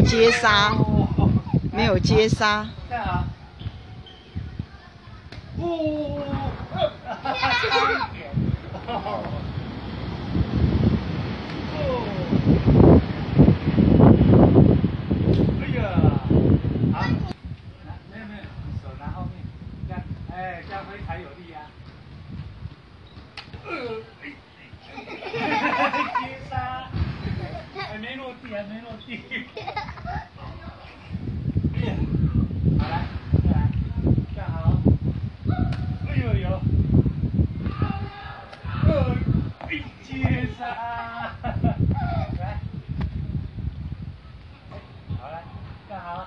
接杀，没有接杀。没有，接杀，没落地，没落地。啊，来，好嘞，干好？